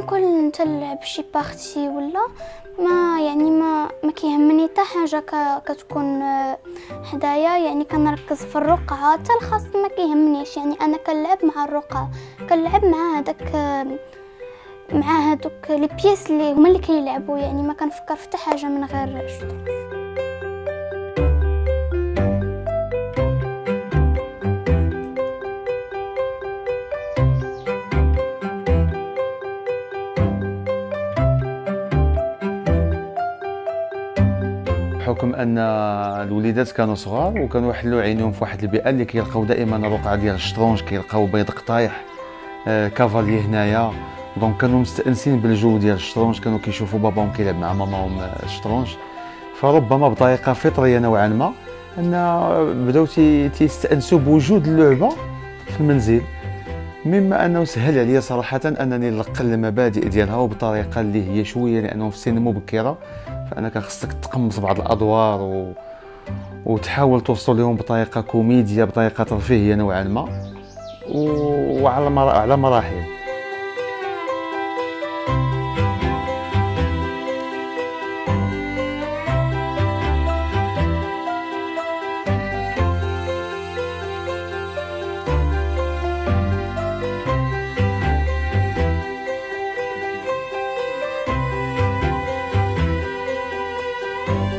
كنت نلعب شي partie ولا ما يعني ما ما كيهمني حتى حاجة كتكون حدايا يعني كنركز في الرقعة حتى الخاص ما كيهمنيش. يعني أنا كنلعب مع الرقعة كنلعب مع هذاك مع هذوك les pièces اللي هما اللي كيلعبوا. يعني ما كنفكر في حتى حاجة من غير الشطرنج بحكم أن الوليدات كانوا صغار وكانوا يحلوا عينيهم في واحد البيئة اللي كيلقاو دائما الرقعه ديال الشطرنج كيلقاو بيض قطايح آه، كافالي هنايا. دونك كانوا مستأنسين بالجو ديال الشطرنج كانوا كيشوفوا باباهم كيلعب مع ماماهم الشطرنج فربما بطريقة فطرية نوعا ما أن بداو تيستأنسوا بوجود اللعبة في المنزل. مما أنه سهل عليا صراحة أنني نلقى المبادئ ديالها وبطريقة اللي هي شوية لأنه في سن مبكرة. فانك خصك تقمص بعض الأدوار و... وتحاول توصل لهم بطريقة كوميديا بطريقة ترفيهية نوعا ما. وعلى على مراحل. Bye.